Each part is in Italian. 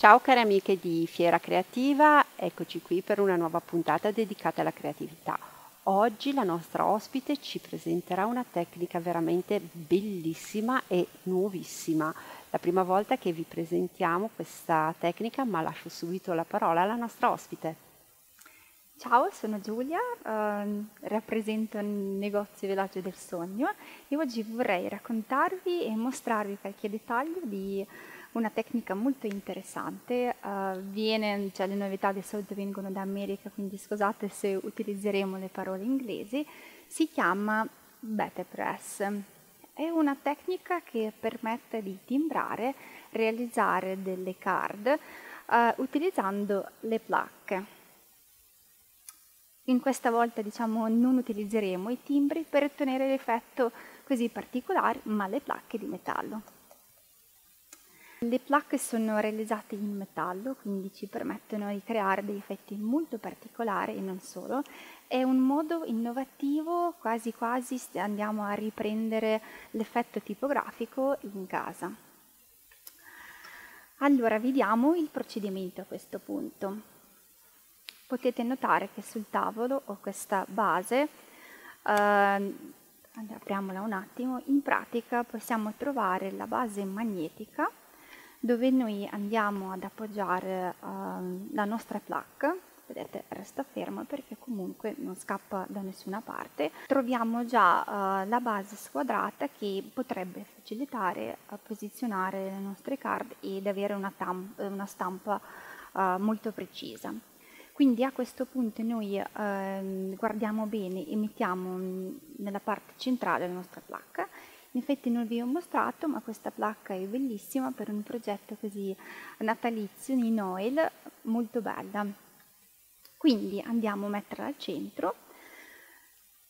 Ciao cari amiche di Fiera Creativa, eccoci qui per una nuova puntata dedicata alla creatività. Oggi la nostra ospite ci presenterà una tecnica veramente bellissima e nuovissima. La prima volta che vi presentiamo questa tecnica, ma lascio subito la parola alla nostra ospite. Ciao, sono Giulia, eh, rappresento il negozio Villaggio del Sogno e oggi vorrei raccontarvi e mostrarvi qualche dettaglio di una tecnica molto interessante, uh, viene, cioè le novità adesso vengono da America, quindi scusate se utilizzeremo le parole inglesi, si chiama Bete Press. È una tecnica che permette di timbrare, realizzare delle card uh, utilizzando le placche. In questa volta diciamo non utilizzeremo i timbri per ottenere l'effetto così particolare, ma le placche di metallo. Le placche sono realizzate in metallo, quindi ci permettono di creare dei effetti molto particolari e non solo. È un modo innovativo, quasi quasi andiamo a riprendere l'effetto tipografico in casa. Allora, vediamo il procedimento a questo punto. Potete notare che sul tavolo ho questa base, eh, apriamola un attimo, in pratica possiamo trovare la base magnetica dove noi andiamo ad appoggiare uh, la nostra plaque. Vedete resta ferma perché comunque non scappa da nessuna parte. Troviamo già uh, la base squadrata che potrebbe facilitare a posizionare le nostre card ed avere una, una stampa uh, molto precisa. Quindi a questo punto noi uh, guardiamo bene e mettiamo nella parte centrale la nostra placca in effetti non vi ho mostrato, ma questa placca è bellissima per un progetto così natalizio in oil, molto bella. Quindi andiamo a metterla al centro.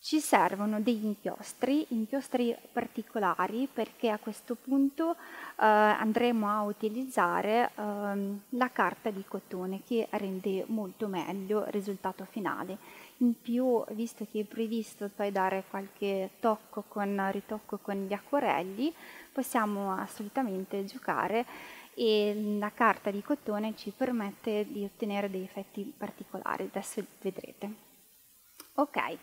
Ci servono degli inchiostri, inchiostri particolari perché a questo punto eh, andremo a utilizzare eh, la carta di cotone che rende molto meglio il risultato finale in più, visto che è previsto poi dare qualche tocco con, ritocco con gli acquarelli, possiamo assolutamente giocare e la carta di cotone ci permette di ottenere dei effetti particolari, adesso vedrete. Ok,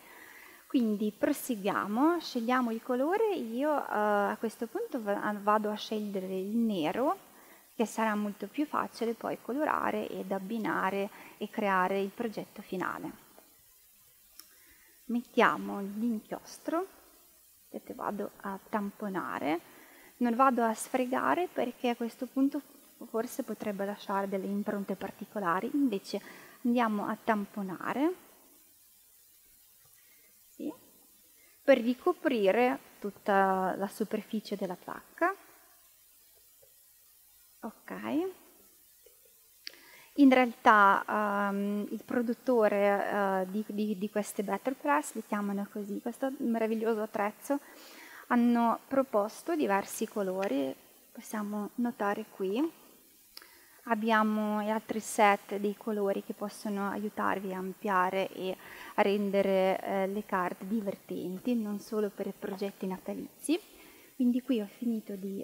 quindi proseguiamo, scegliamo il colore, io uh, a questo punto vado a scegliere il nero che sarà molto più facile poi colorare ed abbinare e creare il progetto finale mettiamo l'inchiostro, vedete vado a tamponare, non vado a sfregare perché a questo punto forse potrebbe lasciare delle impronte particolari, invece andiamo a tamponare sì, per ricoprire tutta la superficie della placca. Ok. In realtà um, il produttore uh, di, di, di, queste Better Press, li chiamano così, questo meraviglioso attrezzo, hanno proposto diversi colori, possiamo notare qui. Abbiamo gli altri set dei colori che possono aiutarvi a ampliare e a rendere eh, le carte divertenti, non solo per progetti natalizi. Quindi qui ho finito di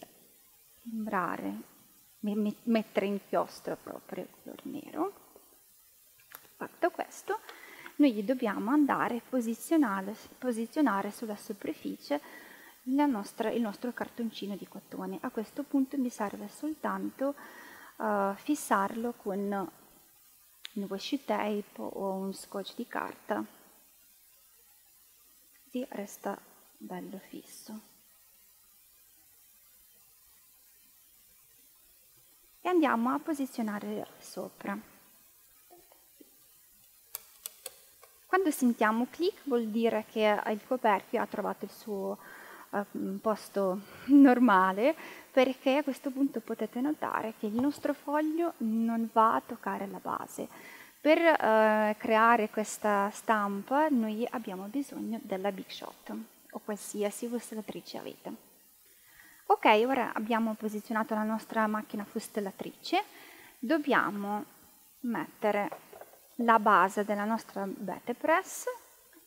timbrare mettere inchiostro proprio il nero. Fatto questo, noi dobbiamo andare a posizionare, posizionare sulla superficie nostra, il nostro cartoncino di cotone. A questo punto mi serve soltanto uh, fissarlo con un washi tape o un scotch di carta, così resta bello fisso. E andiamo a posizionare sopra. Quando sentiamo clic vuol dire che il coperchio ha trovato il suo uh, posto normale perché a questo punto potete notare che il nostro foglio non va a toccare la base. Per uh, creare questa stampa noi abbiamo bisogno della Big Shot o qualsiasi fustellatrice avete. Ok, ora abbiamo posizionato la nostra macchina fustellatrice, dobbiamo mettere la base della nostra bete press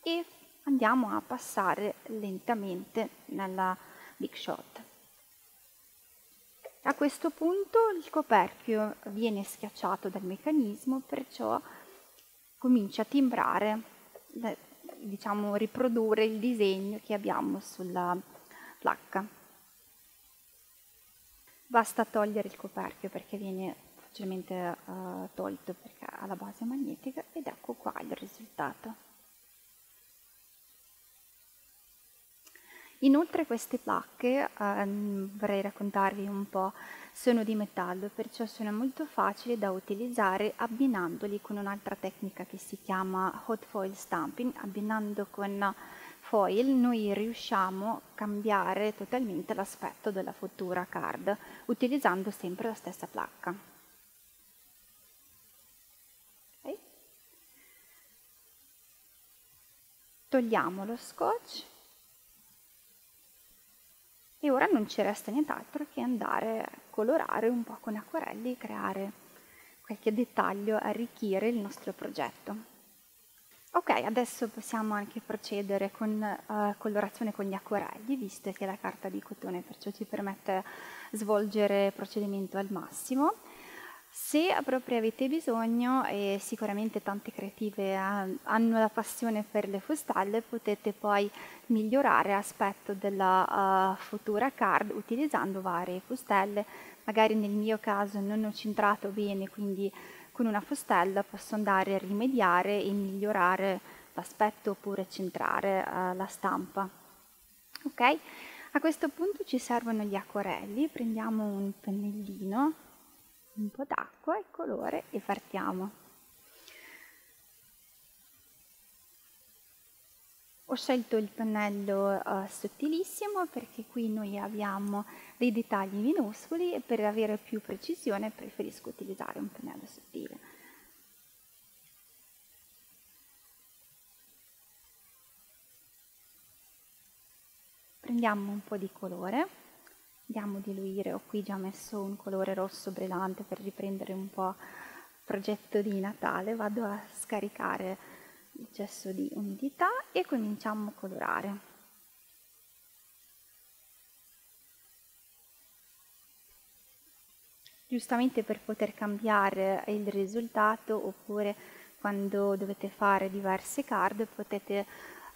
e andiamo a passare lentamente nella big shot. A questo punto il coperchio viene schiacciato dal meccanismo, perciò comincia a timbrare, diciamo riprodurre il disegno che abbiamo sulla placca. Basta togliere il coperchio perché viene facilmente uh, tolto perché ha la base magnetica ed ecco qua il risultato. Inoltre queste placche, ehm, vorrei raccontarvi un po', sono di metallo, perciò sono molto facili da utilizzare abbinandoli con un'altra tecnica che si chiama hot foil stamping. Abbinando con foil noi riusciamo a cambiare totalmente l'aspetto della futura card utilizzando sempre la stessa placca. Okay. Togliamo lo scotch e ora non ci resta nient'altro che andare a colorare un po' con acquarelli, creare qualche dettaglio, arricchire il nostro progetto. Ok, adesso possiamo anche procedere con uh, colorazione con gli acquarelli, visto che la carta di cotone perciò ci permette svolgere il procedimento al massimo. Se proprio avete bisogno, e sicuramente tante creative hanno la passione per le fustelle, potete poi migliorare l'aspetto della uh, futura card utilizzando varie fustelle. Magari nel mio caso non ho centrato bene, quindi con una fustella posso andare a rimediare e migliorare l'aspetto oppure centrare uh, la stampa. Ok? A questo punto ci servono gli acquarelli, prendiamo un pennellino un po' d'acqua e colore e partiamo. Ho scelto il pennello uh, sottilissimo perché qui noi abbiamo dei dettagli minuscoli e per avere più precisione preferisco utilizzare un pennello sottile. Prendiamo un po' di colore andiamo a diluire, ho qui già messo un colore rosso brillante per riprendere un po' il progetto di Natale, vado a scaricare l'eccesso di umidità e cominciamo a colorare. Giustamente per poter cambiare il risultato oppure quando dovete fare diverse card potete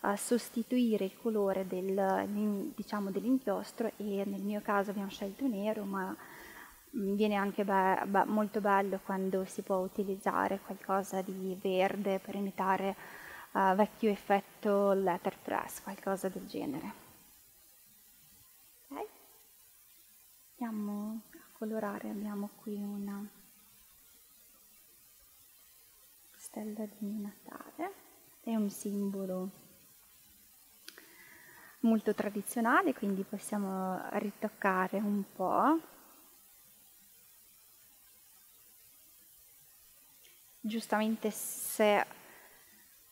uh, sostituire il colore del, diciamo, dell'inchiostro e nel mio caso abbiamo scelto nero, ma viene anche be- be- molto bello quando si può utilizzare qualcosa di verde per imitare uh, vecchio effetto letterpress, qualcosa del genere. Okay. Andiamo a colorare, abbiamo qui una stella di Natale, è un simbolo molto tradizionale, quindi possiamo ritoccare un po'. Giustamente se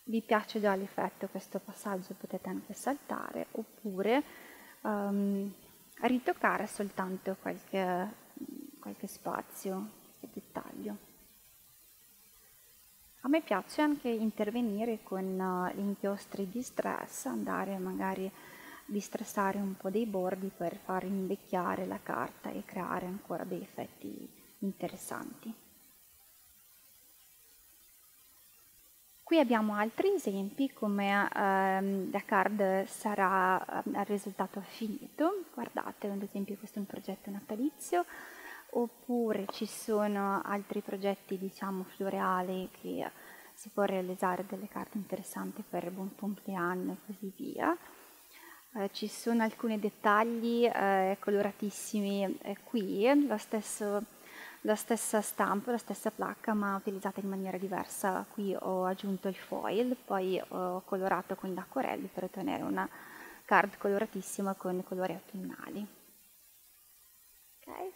vi piace già l'effetto questo passaggio potete anche saltare oppure um, ritoccare soltanto qualche, qualche spazio e dettaglio. A me piace anche intervenire con uh, gli inchiostri di stress, andare magari distressare un po' dei bordi per far invecchiare la carta e creare ancora dei effetti interessanti. Qui abbiamo altri esempi come ehm, la card sarà il ehm, risultato finito, guardate ad esempio questo è un progetto natalizio, oppure ci sono altri progetti diciamo floreali che si può realizzare delle carte interessanti per buon compleanno e così via. Eh, ci sono alcuni dettagli eh, coloratissimi eh, qui, lo stesso, la stessa stampa, la stessa placca ma utilizzata in maniera diversa. Qui ho aggiunto il foil, poi ho colorato con gli acquarelli per ottenere una card coloratissima con colori autunnali. Okay.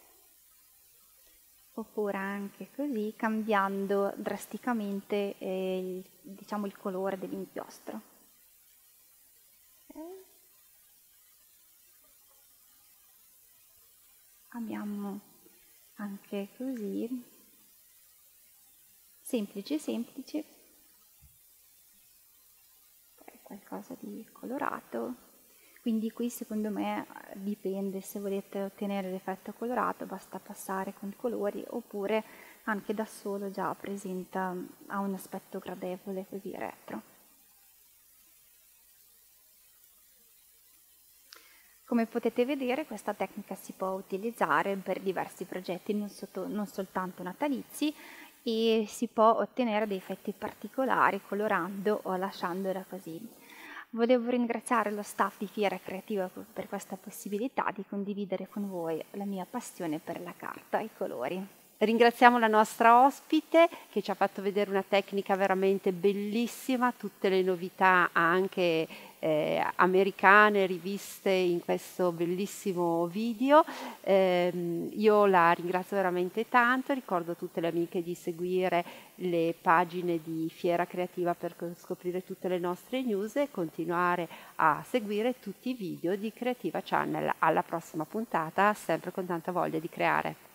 Oppure anche così, cambiando drasticamente eh, il, diciamo, il colore dell'inchiostro. Okay. abbiamo anche così. Semplice semplice. Poi qualcosa di colorato. Quindi qui secondo me dipende, se volete ottenere l'effetto colorato basta passare con i colori oppure anche da solo già presenta, ha un aspetto gradevole così retro. Come potete vedere questa tecnica si può utilizzare per diversi progetti, non, sotto, non soltanto natalizi, e si può ottenere dei effetti particolari colorando o lasciandola così. Volevo ringraziare lo staff di Fiera Creativa per questa possibilità di condividere con voi la mia passione per la carta e i colori. Ringraziamo la nostra ospite che ci ha fatto vedere una tecnica veramente bellissima, tutte le novità anche eh, americane riviste in questo bellissimo video. Eh, io la ringrazio veramente tanto, ricordo a tutte le amiche di seguire le pagine di Fiera Creativa per scoprire tutte le nostre news e continuare a seguire tutti i video di Creativa Channel. Alla prossima puntata, sempre con tanta voglia di creare.